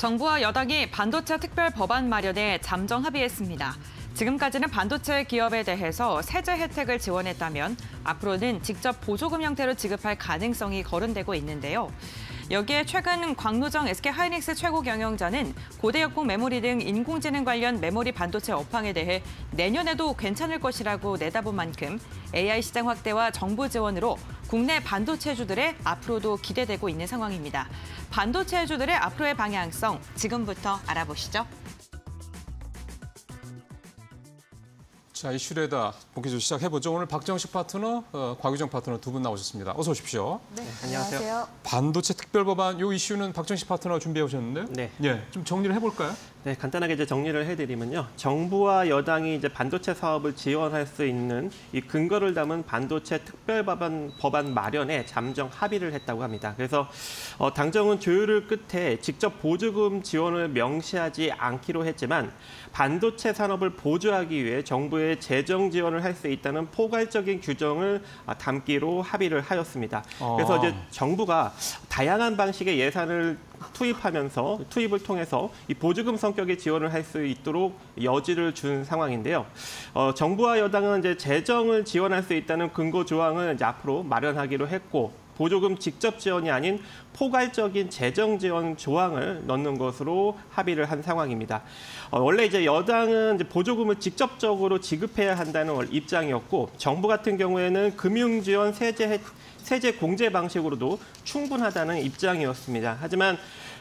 정부와 여당이 반도체 특별 법안 마련에 잠정 합의했습니다. 지금까지는 반도체 기업에 대해서 세제 혜택을 지원했다면 앞으로는 직접 보조금 형태로 지급할 가능성이 거론되고 있는데요. 여기에 최근 광노정 SK하이닉스 최고 경영자는 고대역폭 메모리 등 인공지능 관련 메모리 반도체 업황에 대해 내년에도 괜찮을 것이라고 내다본 만큼 AI 시장 확대와 정부 지원으로 국내 반도체주들의 앞으로도 기대되고 있는 상황입니다. 반도체주들의 앞으로의 방향성 지금부터 알아보시죠. 자, 이슈레다 본격적으로 시작해보죠. 오늘 박정식 파트너, 어, 곽유정 파트너 두 분 나오셨습니다. 어서 오십시오. 네, 안녕하세요. 반도체 특별법안, 요 이슈는 박정식 파트너 준비해 오셨는데요. 네. 예, 좀 정리를 해볼까요? 네, 간단하게 이제 정리를 해드리면요. 정부와 여당이 이제 반도체 사업을 지원할 수 있는 이 근거를 담은 반도체 특별 법안 법안 마련에 잠정 합의를 했다고 합니다. 그래서 어, 당정은 조율을 끝에 직접 보조금 지원을 명시하지 않기로 했지만 반도체 산업을 보조하기 위해 정부의 재정 지원을 할 수 있다는 포괄적인 규정을 아, 담기로 합의를 하였습니다. 그래서 아. 이제 정부가 다양한 방식의 예산을 투입하면서 투입을 통해서 이 보조금 성격의 지원을 할 수 있도록 여지를 준 상황인데요. 어, 정부와 여당은 이제 재정을 지원할 수 있다는 근거 조항을 이제 앞으로 마련하기로 했고 보조금 직접 지원이 아닌 포괄적인 재정 지원 조항을 넣는 것으로 합의를 한 상황입니다. 어, 원래 이제 여당은 이제 보조금을 직접적으로 지급해야 한다는 입장이었고 정부 같은 경우에는 금융 지원 세제 혜- 세제 공제 방식으로도 충분하다는 입장이었습니다. 하지만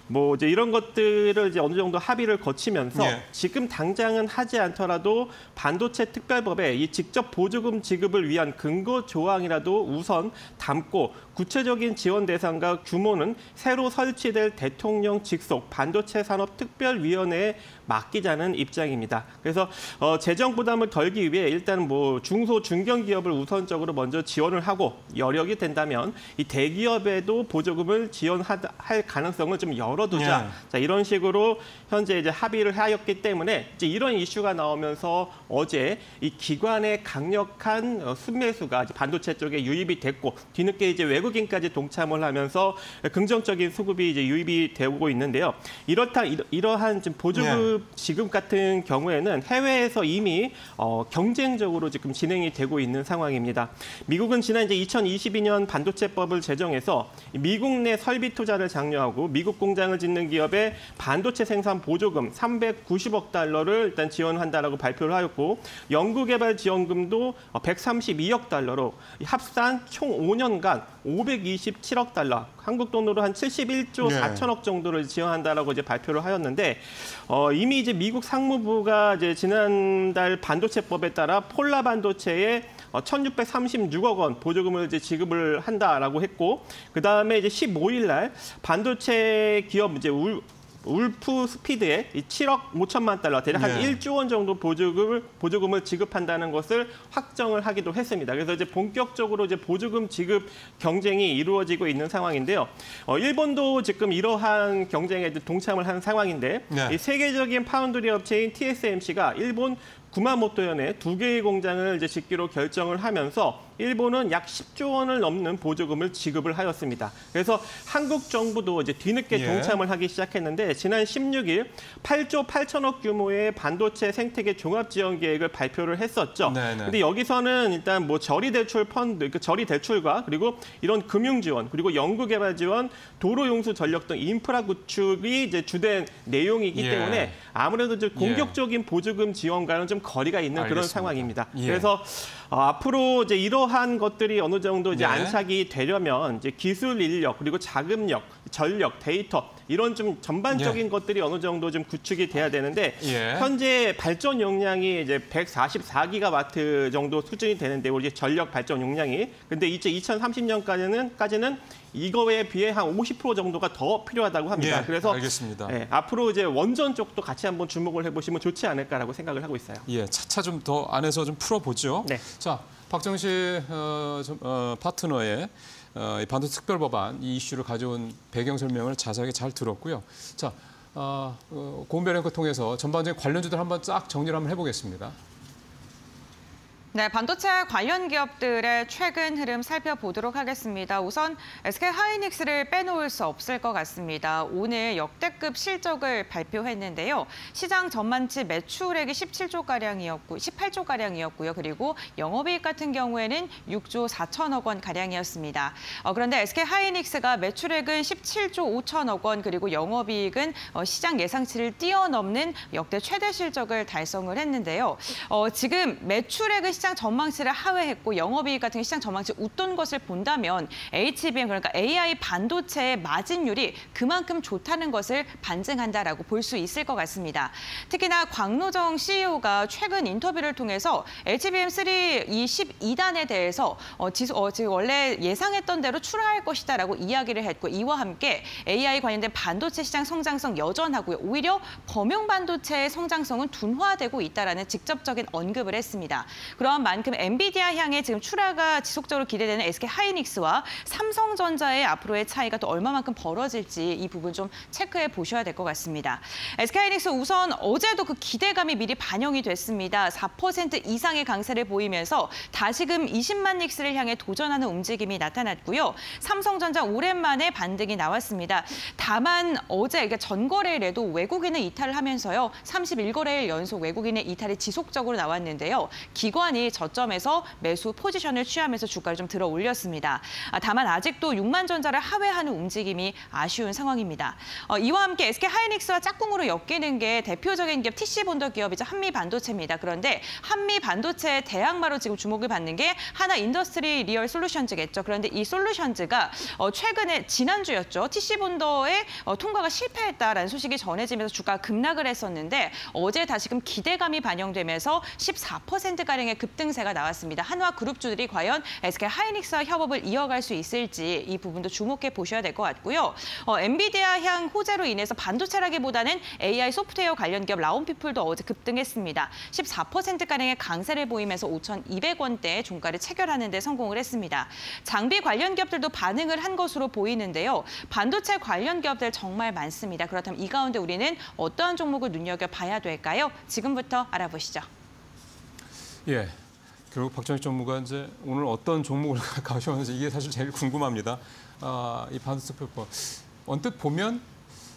뭐 이제 이런 것들을 이제 어느 정도 합의를 거치면서 예. 지금 당장은 하지 않더라도 반도체 특별법에 이 직접 보조금 지급을 위한 근거 조항이라도 우선 담고 구체적인 지원 대상과 규모는 새로 설치될 대통령 직속 반도체 산업 특별위원회에 맡기자는 입장입니다. 그래서 어, 재정 부담을 덜기 위해 일단 뭐 중소 중견 기업을 우선적으로 먼저 지원을 하고 여력이 된다면 이 대기업에도 보조금을 지원할 가능성을 좀 열어두자. 예. 자 이런 식으로 현재 이제 합의를 하였기 때문에 이제 이런 이슈가 나오면서 어제 이 기관의 강력한 어, 순매수가 반도체 쪽에 유입이 됐고 뒤늦게 이제 외국 인까지 동참을 하면서 긍정적인 수급이 이제 유입이 되고 있는데요. 이렇다 이러- 이러한 지금 보조금 지급 같은 경우에는 해외에서 이미 어, 경쟁적으로 지금 진행이 되고 있는 상황입니다. 미국은 지난 이제 2022년 반도체법을 제정해서 미국 내 설비 투자를 장려하고 미국 공장을 짓는 기업에 반도체 생산 보조금 390억 달러를 일단 지원한다라고 발표를 하였고 연구개발 지원금도 132억 달러로 합산 총 5년간 527억 달러, 한국 돈으로 한 71조 네. 4천억 정도를 지원한다라고 이제 발표를 하였는데 어, 이미 이제 미국 상무부가 이제 지난달 반도체법에 따라 폴라 반도체에 어, 1,636억 원 보조금을 이제 지급을 한다라고 했고 그 다음에 이제 15일 날 반도체 기업 이제 울 울프 스피드에 이 7억 5천만 달러, 대략 한 네. 1조 원 정도 보조금을 보조금을 지급한다는 것을 확정을 하기도 했습니다. 그래서 이제 본격적으로 이제 보조금 지급 경쟁이 이루어지고 있는 상황인데요. 어, 일본도 지금 이러한 경쟁에 동참을 한 상황인데 네. 이 세계적인 파운드리 업체인 TSMC가 일본 구마모토현에 두 개의 공장을 이제 짓기로 결정을 하면서 일본은 약 10조 원을 넘는 보조금을 지급을 하였습니다. 그래서 한국 정부도 이제 뒤늦게 예. 동참을 하기 시작했는데 지난 16일 8조 8천억 규모의 반도체 생태계 종합 지원 계획을 발표를 했었죠. 네네. 근데 여기서는 일단 뭐 저리 대출 펀드, 그 저리 대출과 그리고 이런 금융 지원, 그리고 연구 개발 지원, 도로 용수 전력 등 인프라 구축이 이제 주된 내용이기 예. 때문에 아무래도 이제 공격적인 보조금 지원과는 좀 거리가 있는 그런 알겠습니다. 상황입니다. 예. 그래서 어, 앞으로 이제 이러한 것들이 어느 정도 이제 네. 안착이 되려면 이제 기술 인력 그리고 자금력, 전력, 데이터 이런 좀 전반적인 것들이 어느 정도 좀 구축이 돼야 되는데 예. 현재 발전 용량이 이제 144기가와트 정도 수준이 되는데 우리 전력 발전 용량이 근데 이제 2030년까지는 까지는 이거에 비해 한 50% 정도가 더 필요하다고 합니다. 예, 그래서 알겠습니다. 예, 앞으로 이제 원전 쪽도 같이 한번 주목을 해보시면 좋지 않을까라고 생각을 하고 있어요. 예, 차차 좀 더 안에서 좀 풀어보죠. 네. 자, 박정식 어, 좀, 어, 파트너의 어, 이 반도체 특별법안 이 이슈를 가져온 배경 설명을 자세하게 잘 들었고요. 자, 어, 어, 고은별 앵커 통해서 전반적인 관련주들 한번 쫙 정리를 한번 해보겠습니다. 네, 반도체 관련 기업들의 최근 흐름 살펴보도록 하겠습니다. 우선 SK 하이닉스를 빼놓을 수 없을 것 같습니다. 오늘 역대급 실적을 발표했는데요. 시장 전만치 매출액이 17조 가량이었고 18조 가량이었고요. 그리고 영업이익 같은 경우에는 6조 4천억 원 가량이었습니다. 어, 그런데 SK 하이닉스가 매출액은 17조 5천억 원 그리고 영업이익은 어, 시장 예상치를 뛰어넘는 역대 최대 실적을 달성을 했는데요. 어, 지금 매출액은 시장 전망치를 하회했고 영업이익 같은 시장 전망치 웃돈 것을 본다면 HBM 그러니까 AI 반도체의 마진율이 그만큼 좋다는 것을 반증한다라고 볼 수 있을 것 같습니다. 특히나 광노정 CEO가 최근 인터뷰를 통해서 HBM3 이 12단에 대해서 어, 지수, 어, 지금 원래 예상했던 대로 출하할 것이다라고 이야기를 했고 이와 함께 AI 관련된 반도체 시장 성장성 여전하고요. 오히려 범용 반도체의 성장성은 둔화되고 있다라는 직접적인 언급을 했습니다. 그 러한 만큼 엔비디아 향해 지금 출하가 지속적으로 기대되는 SK 하이닉스와 삼성전자의 앞으로의 차이가 또 얼마만큼 벌어질지 이 부분 좀 체크해 보셔야 될 것 같습니다. SK 하이닉스 우선 어제도 그 기대감이 미리 반영이 됐습니다. 4% 이상의 강세를 보이면서 다시금 20만 닉스를 향해 도전하는 움직임이 나타났고요. 삼성전자 오랜만에 반등이 나왔습니다. 다만 어제 그러니까 전거래일에도 외국인의 이탈을 하면서요. 31거래일 연속 외국인의 이탈이 지속적으로 나왔는데요. 기관이 저점에서 매수 포지션을 취하면서 주가를 좀 들어 올렸습니다. 아, 다만 아직도 6만 전자를 하회하는 움직임이 아쉬운 상황입니다. 어, 이와 함께 SK 하이닉스와 짝꿍으로 엮이는 게 대표적인 기업 TC bonder 기업이죠. 한미 반도체입니다. 그런데 한미 반도체 대항마로 지금 주목을 받는 게 한화 인더스트리얼 솔루션즈겠죠. 그런데 이 솔루션즈가 어, 최근에 지난주였죠. TC 본더의 어, 통과가 실패했다라는 소식이 전해지면서 주가가 급락을 했었는데 어제 다시금 기대감이 반영되면서 14%가량의 급 등세가 나왔습니다. 한화 그룹주들이 과연 SK 하이닉스와 협업을 이어갈 수 있을지 이 부분도 주목해 보셔야 될 것 같고요. 어, 엔비디아 향 호재로 인해서 반도체라기보다는 AI 소프트웨어 관련 기업 라온피플도 어제 급등했습니다. 14%가량의 강세를 보이면서 5,200원대 종가를 체결하는 데 성공을 했습니다. 장비 관련 기업들도 반응을 한 것으로 보이는데요. 반도체 관련 기업들 정말 많습니다. 그렇다면 이 가운데 우리는 어떠한 종목을 눈여겨봐야 될까요? 지금부터 알아보시죠. 예. 결국 박정희 전무가 이제 오늘 어떤 종목을 가져왔는지 이게 사실 제일 궁금합니다. 아, 이 반도체 페퍼 언뜻 보면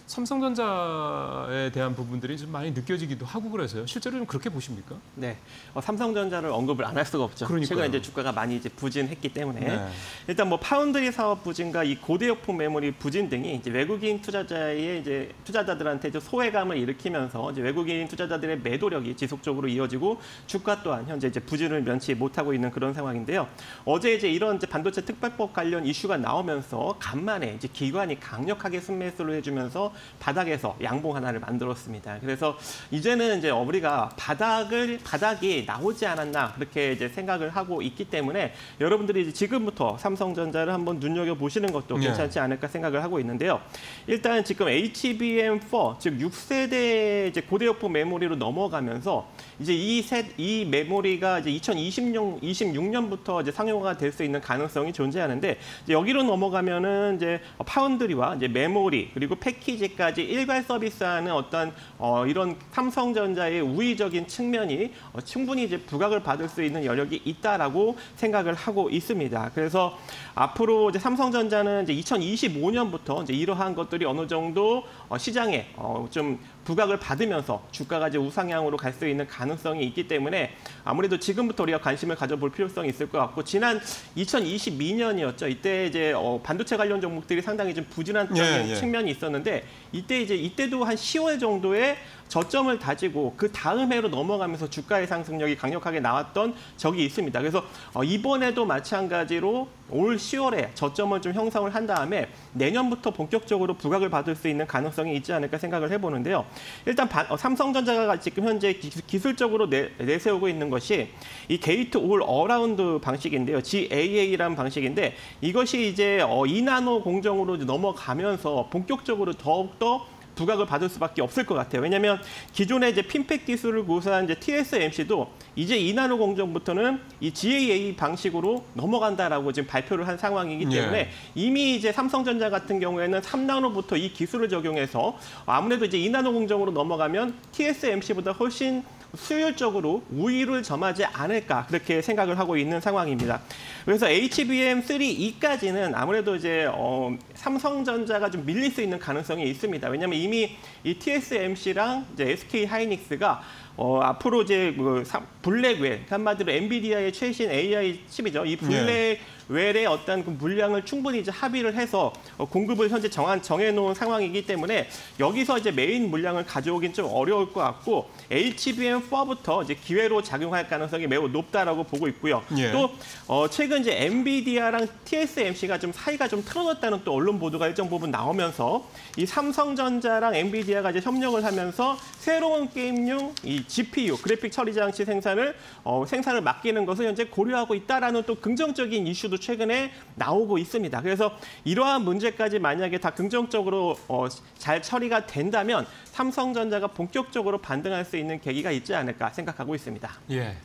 삼성전자에 대한 부분들이 좀 많이 느껴지기도 하고 그래서요. 실제로 좀 그렇게 보십니까? 네, 어, 삼성전자를 언급을 안 할 수가 없죠. 그러니까요. 최근에 이제 주가가 많이 이제 부진했기 때문에 네. 일단 뭐 파운드리 사업 부진과 이 고대역폭 메모리 부진 등이 이제 외국인 투자자의 이제 투자자들한테 이제 소외감을 일으키면서 이제 외국인 투자자들의 매도력이 지속적으로 이어지고 주가 또한 현재 이제 부진을 면치 못하고 있는 그런 상황인데요. 어제 이제 이런 이제 반도체 특별법 관련 이슈가 나오면서 간만에 이제 기관이 강력하게 순매수를 해주면서 바닥에서 양봉 하나를 만들었습니다. 그래서 이제는 이제 우리가 바닥을 바닥이 나오지 않았나 그렇게 이제 생각을 하고 있기 때문에 여러분들이 이제 지금부터 삼성전자를 한번 눈여겨 보시는 것도 네. 괜찮지 않을까 생각을 하고 있는데요. 일단 지금 HBM4 즉 6세대 이제 고대역폭 메모리로 넘어가면서 이제 이셋이 메모리가 이제 2026 26년부터 이제 상용화가 될 수 있는 가능성이 존재하는데 여기로 넘어가면은 이제 파운드리와 이제 메모리 그리고 패키지 까지 일괄 서비스하는 어떤 어, 이런 삼성전자의 우위적인 측면이 어, 충분히 이제 부각을 받을 수 있는 여력이 있다라고 생각을 하고 있습니다. 그래서 앞으로 이제 삼성전자는 이제 2025년부터 이제 이러한 것들이 어느 정도 어, 시장에 어, 좀 부각을 받으면서 주가가 이제 우상향으로 갈 수 있는 가능성이 있기 때문에 아무래도 지금부터 우리가 관심을 가져볼 필요성이 있을 것 같고 지난 2022년이었죠. 이때 이제 어, 반도체 관련 종목들이 상당히 좀 부진한 예, 예. 측면이 있었는데 이때 이제 이때도 한 10월 정도에 저점을 다지고 그 다음 해로 넘어가면서 주가의 상승력이 강력하게 나왔던 적이 있습니다. 그래서 어, 이번에도 마찬가지로 올 10월에 저점을 좀 형성을 한 다음에 내년부터 본격적으로 부각을 받을 수 있는 가능성이 있지 않을까 생각을 해보는데요. 일단 바- 어, 삼성전자가 지금 현재 기, 기술적으로 내, 내세우고 있는 것이 이 gate all around 방식인데요. GAA라는 방식인데 이것이 이제 어, 2나노 공정으로 이제 넘어가면서 본격적으로 더욱더 부각을 받을 수밖에 없을 것 같아요. 왜냐하면 기존의 이제 FinFET 기술을 구사한 이제 TSMC도 이제 2나노 공정부터는 이 GAA 방식으로 넘어간다라고 지금 발표를 한 상황이기 때문에 예. 이미 이제 삼성전자 같은 경우에는 3나노부터 이 기술을 적용해서 아무래도 이제 2나노 공정으로 넘어가면 TSMC보다 훨씬 수율적으로 우위를 점하지 않을까 그렇게 생각을 하고 있는 상황입니다. 그래서 HBM3E까지는 아무래도 이제 어, 삼성전자가 좀 밀릴 수 있는 가능성이 있습니다. 왜냐하면 이미 이 TSMC랑 이제 SK 하이닉스가 어, 앞으로 이제 그 사- 블랙웰 한마디로 엔비디아의 최신 AI 칩이죠. 이 블랙 웰의 어떤 그 물량을 충분히 이제 합의를 해서 어, 공급을 현재 정한 정해놓은 상황이기 때문에 여기서 이제 메인 물량을 가져오긴 좀 어려울 것 같고 HBM4부터 이제 기회로 작용할 가능성이 매우 높다라고 보고 있고요. 예. 또 어, 최근 이제 엔비디아랑 TSMC가 좀 사이가 좀 틀어졌다는 또 언론 보도가 일정 부분 나오면서 이 삼성전자랑 엔비디아가 이제 협력을 하면서 새로운 게임용 이 GPU 그래픽 처리 장치 생산을 어, 생산을 맡기는 것을 현재 고려하고 있다라는 또 긍정적인 이슈도 최근에 나오고 있습니다. 그래서 이러한 문제까지 만약에 다 긍정적으로 어, 잘 처리가 된다면 삼성전자가 본격적으로 반등할 수 있는 계기가 있지 않을까 생각하고 있습니다. 예.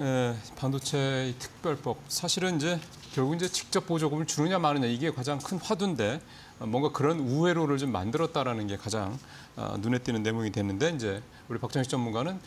에, 반도체 이 특별법 사실은 이제 결국 이제 직접 보조금을 주느냐 마느냐 이게 가장 큰 화두인데 어, 뭔가 그런 우회로를 좀 만들었다라는 게 가장 어, 눈에 띄는 내용이 됐는데 이제 우리 박정식 전문가는 어,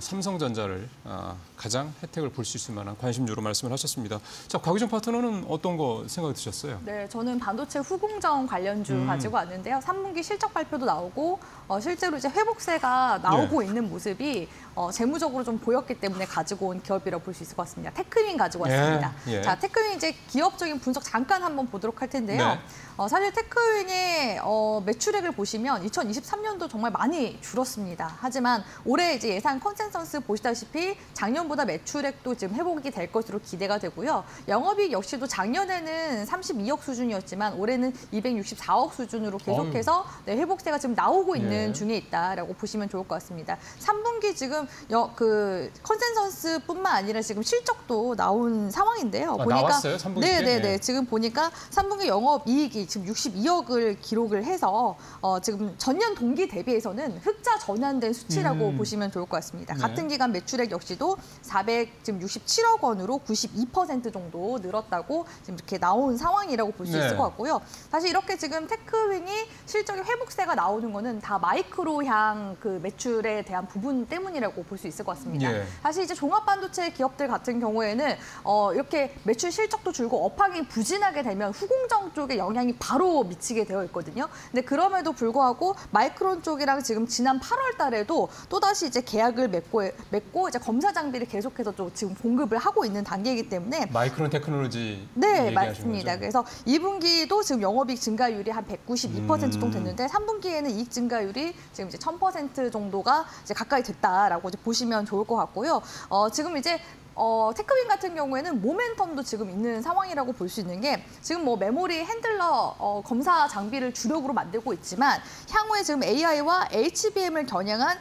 삼성전자를 어, 가장 혜택을 볼 수 있을 만한 관심주로 말씀을 하셨습니다. 자, 곽유정 파트너는 어떤 거 생각이 드셨어요? 네, 저는 반도체 후공정 관련주 음. 가지고 왔는데요. 3분기 실적 발표도 나오고 어, 실제로 이제 회복세가 나오고 예. 있는 모습이 어, 재무적으로 좀 보였기 때문에 가지고 온 기업이라고 볼 수 있을 것 같습니다. 테크윙 가지고 예, 왔습니다. 예. 자, 테크윙 이제 기업적인 분석 잠깐 한번 보도록 할 텐데요. 네. 어, 사실 테크윙의 어, 매출액을 보시면 2023년도 정말 많이 줄었습니다. 하지만 올해 이제 예상 컨 센서스 보시다시피 작년보다 매출액도 지금 회복이 될 것으로 기대가 되고요. 영업이익 역시도 작년에는 32억 수준이었지만 올해는 264억 수준으로 계속해서 네, 회복세가 지금 나오고 있는 예. 중에 있다라고 보시면 좋을 것 같습니다. 3분기 지금 여, 그 컨센서스뿐만 아니라 지금 실적도 나온 상황인데요. 아, 나왔어요? 3분기 때? 네, 네, 예. 네. 지금 보니까 3분기 영업 이익이 지금 62억을 기록을 해서 어, 지금 전년 동기 대비해서는 흑자 전환된 수치라고 음. 보시면 좋을 것 같습니다. 네. 같은 기간 매출액 역시도 467억 원으로 92% 정도 늘었다고 지금 이렇게 나온 상황이라고 볼수 네. 있을 것 같고요. 사실 이렇게 지금 테크윙이 실적의 회복세가 나오는 거는 다 마이크로향 그 매출에 대한 부분 때문이라고 볼 수 있을 것 같습니다. 예. 사실 이제 종합 반도체 기업들 같은 경우에는 어, 이렇게 매출 실적도 줄고 업황이 부진하게 되면 후공정 쪽에 영향이 바로 미치게 되어 있거든요. 근데 그럼에도 불구하고 마이크론 쪽이랑 지금 지난 8월 달에도 또다시 이제 계약을 맺고 맺고 이제 검사 장비를 계속해서 좀 지금 공급을 하고 있는 단계이기 때문에 마이크론 테크놀로지 네, 맞습니다. 거죠? 그래서 2분기도 지금 영업이익 증가율이 한 192% 음. 정도 됐는데 3분기에는 이익 증가율이 지금 이제 1000% 정도가 이제 가까이 됐다라고 이제 보시면 좋을 것 같고요. 어, 지금 이제 어, 테크윙 같은 경우에는 모멘텀도 지금 있는 상황이라고 볼 수 있는 게 지금 뭐 메모리 handler 어, 검사 장비를 주력으로 만들고 있지만 향후에 지금 AI와 HBM을 겨냥한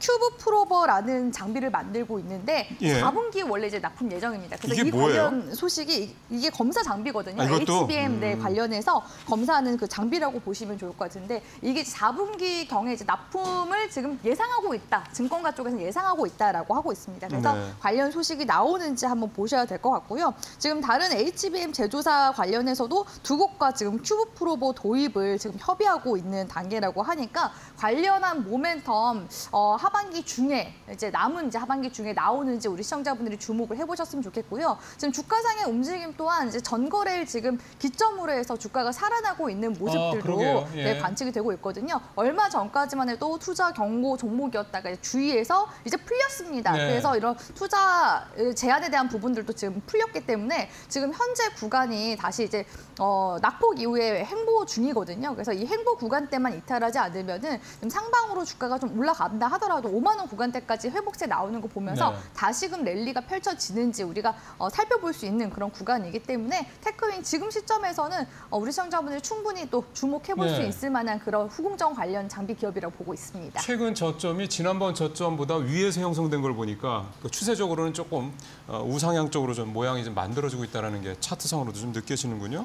cu- cube prober라는 장비를 만들고 있는데 예. 4분기에 원래 이제 납품 예정입니다. 그래서 이게 이 뭐예요? 관련 소식이 이- 이게 검사 장비거든요. 아? HBM 네, 음. 관련해서 검사하는 그 장비라고 보시면 좋을 것 같은데 이게 4분기 경에 이제 납품을 지금 예상하고 있다. 증권가 쪽에서 예상하고 있다라고 하고 있습니다. 그래서 네. 관련 소식이 나오는지 한번 보셔야 될 것 같고요. 지금 다른 HBM 제조사 관련해서도 두 곳과 지금 큐브 프로보 도입을 지금 협의하고 있는 단계라고 하니까 관련한 모멘텀 어, 하반기 중에 이제 남은 이제 하반기 중에 나오는지 우리 시청자분들이 주목을 해보셨으면 좋겠고요. 지금 주가상의 움직임 또한 이제 전거래일 지금 기점으로 해서 주가가 살아나고 있는 모습들도 그러게요. 예. 네, 관측이 되고 있거든요. 얼마 전까지만 해도 투자 경고 종목이었다가 이제 주의해서 이제 풀렸습니다. 네. 그래서 이런 투자 제한에 대한 부분들도 지금 풀렸기 때문에 지금 현재 구간이 다시 이제 어, 낙폭 이후에 횡보 중이거든요. 그래서 이 횡보 구간 때만 이탈하지 않으면은 좀 상방으로 주가가 좀 올라간다 하더라도 5만 원 구간대까지 회복세 나오는 거 보면서 네. 다시금 랠리가 펼쳐지는지 우리가 어, 살펴볼 수 있는 그런 구간이기 때문에 테크윈 지금 시점에서는 어, 우리 시청자분들이 충분히 또 주목해 볼수 네. 있을 만한 그런 후공정 관련 장비 기업이라고 보고 있습니다. 최근 저점이 지난번 저점보다 위에서 형성된 걸 보니까 그 추세적으로는 조금 어, 우상향 쪽으로 좀 모양이 좀 만들어지고 있다는 게 차트상으로도 좀 느껴지는군요.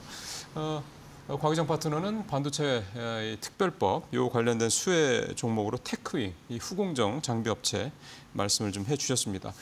어, 어, 곽기정 파트너는 반도체 특별법 요 관련된 수혜 종목으로 테크윙 이 후공정 장비 업체 말씀을 좀 해주셨습니다.